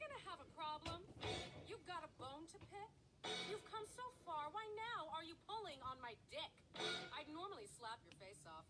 gonna have a problem? You've got a bone to pick? You've come so far. Why now are you pulling on my dick? I'd normally slap your face off.